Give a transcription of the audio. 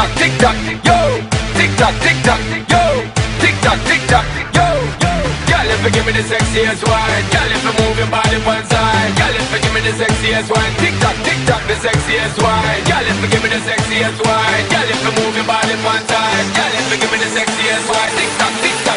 tock, tick tock, yo. Tick tock, tick tock, yo. Tick tock, tick tock, yo. Girl, if you give me the sexiest one, girl, if you move your body one side, girl, if you give me the sexiest one, tick tock, tick tock, the sexiest one, girl, if you give me the sexiest one, girl, if you move your body one side, girl, if you give me the sexiest one, tick tock, tick tock.